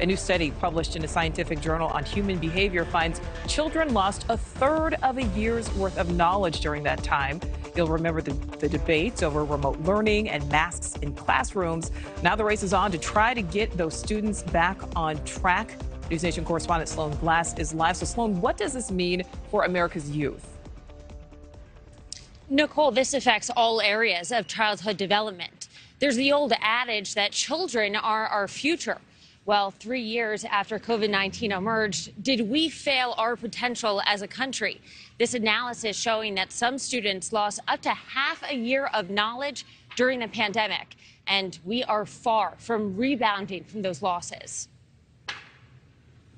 A new study published in a scientific journal on human behavior finds children lost a third of a year's worth of knowledge during that time. You'll remember the, the debates over remote learning and masks in classrooms. Now the race is on to try to get those students back on track. News Nation correspondent Sloan Glass is live. So, Sloan, what does this mean for America's youth? Nichole, this affects all areas of childhood development. There's the old adage that children are our future. Well, three years after COVID 19 emerged, did we fail our potential as a country? This analysis showing that some students lost up to half a year of knowledge during the pandemic, and we are far from rebounding from those losses.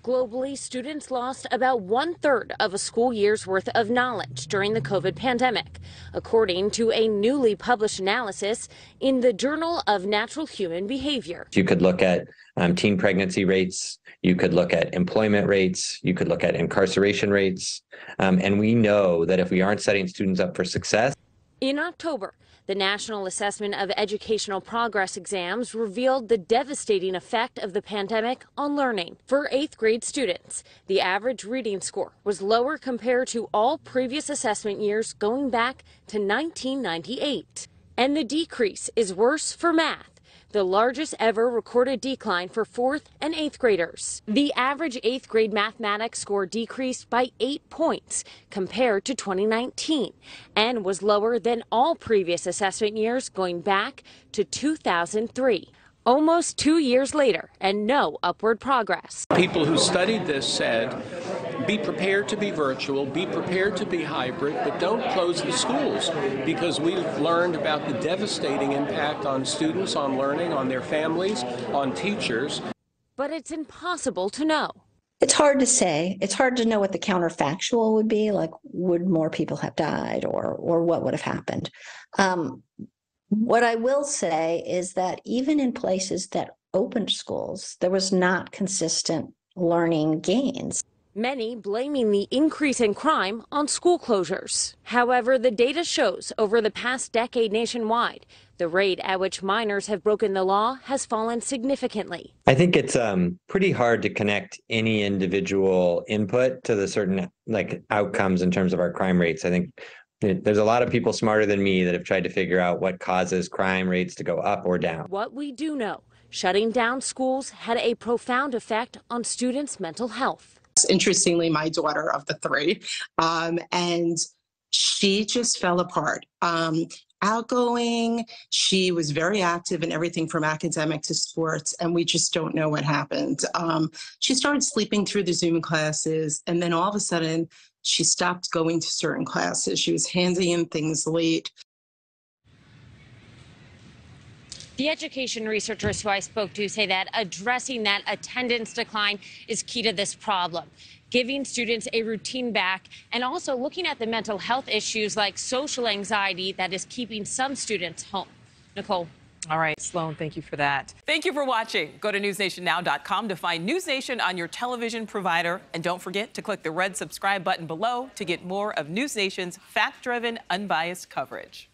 Globally, students lost about one third of a school year's worth of knowledge during the COVID pandemic, according to a newly published analysis in the Journal of Natural Human Behavior. You could look at um, teen pregnancy rates, you could look at employment rates, you could look at incarceration rates. Um, and we know that if we aren't setting students up for success, in October, the National Assessment of Educational Progress exams revealed the devastating effect of the pandemic on learning. For eighth grade students, the average reading score was lower compared to all previous assessment years going back to 1998. And the decrease is worse for math the largest ever recorded decline for fourth and eighth graders. The average eighth grade mathematics score decreased by eight points compared to 2019 and was lower than all previous assessment years going back to 2003 almost two years later and no upward progress. People who studied this said be prepared to be virtual, be prepared to be hybrid, but don't close the schools because we've learned about the devastating impact on students, on learning, on their families, on teachers. But it's impossible to know. It's hard to say. It's hard to know what the counterfactual would be, like would more people have died or or what would have happened. Um, what I will say is that even in places that opened schools, there was not consistent learning gains. Many blaming the increase in crime on school closures. However, the data shows over the past decade nationwide, the rate at which minors have broken the law has fallen significantly. I think it's um, pretty hard to connect any individual input to the certain like outcomes in terms of our crime rates. I think there's a lot of people smarter than me that have tried to figure out what causes crime rates to go up or down. What we do know, shutting down schools had a profound effect on students' mental health interestingly my daughter of the three. Um, and she just fell apart. Um, outgoing she was very active in everything from academic to sports and we just don't know what happened. Um, she started sleeping through the zoom classes and then all of a sudden she stopped going to certain classes. She was handing in things late The education researchers who I spoke to say that addressing that attendance decline is key to this problem. Giving students a routine back and also looking at the mental health issues like social anxiety that is keeping some students home. Nichole. All right, Sloan, thank you for that. Thank you for watching. Go to newsnationnow.com to find News Nation on your television provider. And don't forget to click the red subscribe button below to get more of News Nation's fact driven, unbiased coverage.